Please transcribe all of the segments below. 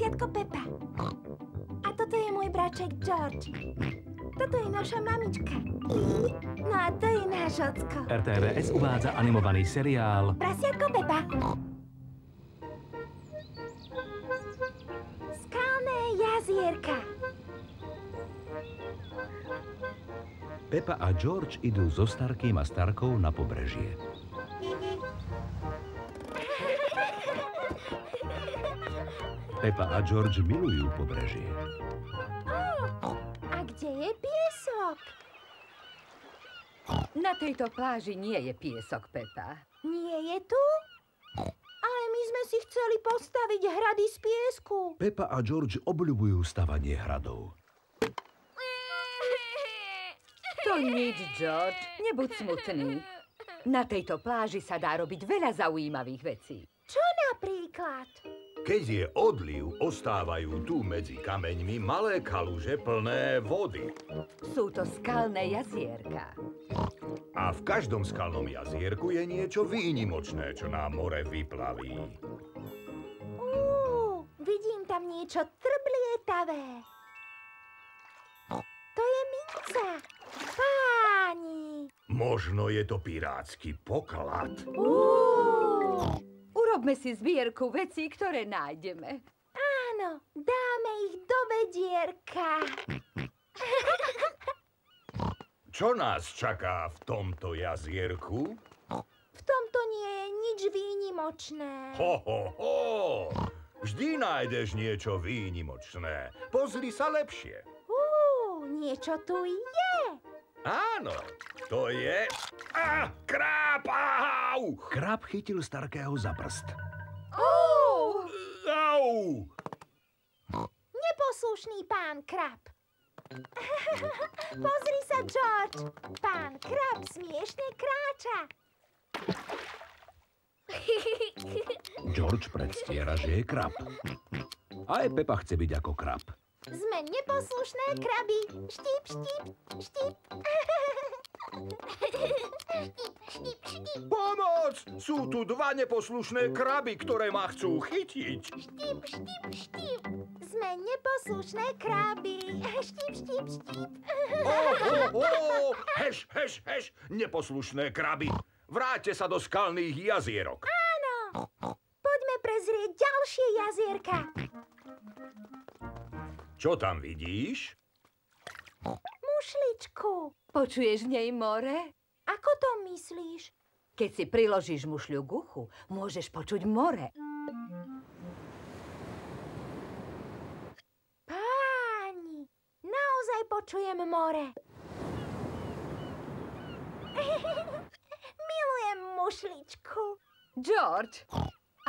prasiatko Pepa. A toto je môj braček George. Toto je naša mamička. No a to je náš ocko. RTVS uvádza animovaný seriál Prasiatko Pepa. Skalné jazierka. Pepa a George idú so Starkým a Starkou na pobrežie. Pepa a George milujú pobrežie. A kde je piesok? Na tejto pláži nie je piesok, Pepa. Nie je tu? Ale my sme si chceli postaviť hrady z piesku. Pepa a George obľubujú stavanie hradov. To nič, George. Nebuď smutný. Na tejto pláži sa dá robiť veľa zaujímavých vecí. Čo napríklad? Keď je odliv, ostávajú tu medzi kameňmi malé kaluže plné vody. Sú to skalné jazierka. A v každom skalnom jazierku je niečo výnimočné, čo nám more vyplaví. Uú, vidím tam niečo trblietavé. To je minca. Páni. Možno je to pirátsky poklad. Uú. Urobme si zbierku vecí, ktoré nájdeme. Áno, dáme ich do vedierka. Čo nás čaká v tomto jazierku? V tomto nie je nič výnimočné. Ho, ho, ho! Vždy nájdeš niečo výnimočné. Pozri sa lepšie. Uú, niečo tu je. Áno, to je... A, kráp! Au! Krab chytil Starkého za prst. Uú, Au! neposlušný pán krab. Pozri sa, George. Pán krab smiešne kráča. George predstiera, že je krab. Aj Pepa chce byť ako krab. Sme neposlušné kraby. Štíp, štíp, štíp. Pomoc! Sú tu dva neposlušné kraby, ktoré ma chcú chytiť. Štíp, štíp, štíp. Sme neposlušné kraby. Štíp, štíp, štíp. Ho, ho, ho! Heš, heš, heš! Neposlušné kraby! Vráťte sa do skalných jazierok. Áno. Poďme prezrieť ďalšie jazierka. Čo tam vidíš? Mušličku. Počuješ v nej more? Ako to myslíš? Keď si priložíš mušľu k uchu, môžeš počuť more. Páni, naozaj počujem more. Milujem mušličku. George,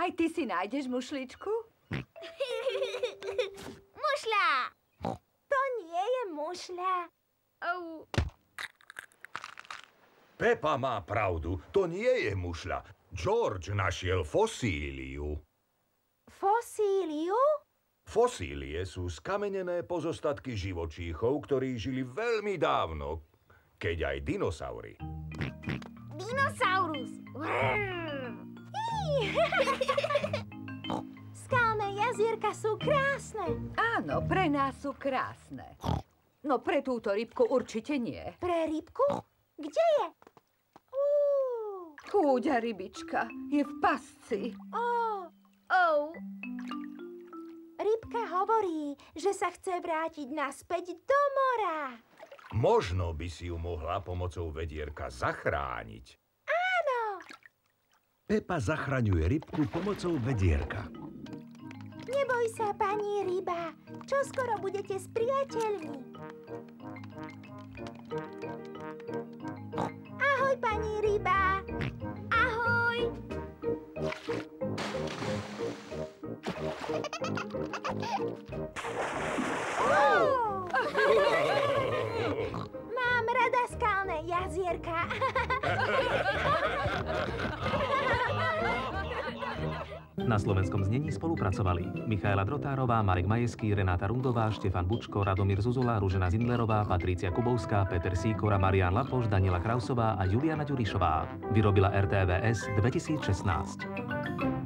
aj ty si nájdeš mušličku? Mušľa! To nie je mušľa. Au. Pepa má pravdu, to nie je mušľa. George našiel fosíliu. Fosíliu? Fosílie sú skamenené pozostatky živočíchov, ktorí žili veľmi dávno, keď aj dinosaury. Dinosaurus. Skalné jazierka sú krásne. Áno, pre nás sú krásne. No pre túto rybku určite nie. Pre rybku? Kde je? Chúďa rybička je v pasci. Ó. Oh. Rybka hovorí, že sa chce vrátiť naspäť do mora. Možno by si ju mohla pomocou vedierka zachrániť. Áno. Pepa zachraňuje rybku pomocou vedierka. Neboj sa, pani ryba. Čo skoro budete spriateľní. Ahoj, Na slovenskom znení spolupracovali Michaela Drotárová, Marek Majeský, Renáta Rundová, Štefan Bučko, Radomír Zuzula, Ružena Zindlerová, Patrícia Kubovská, Peter Síkora, Marian Lapoš, Daniela Krausová a Juliana Ďurišová. Vyrobila RTVS 2016.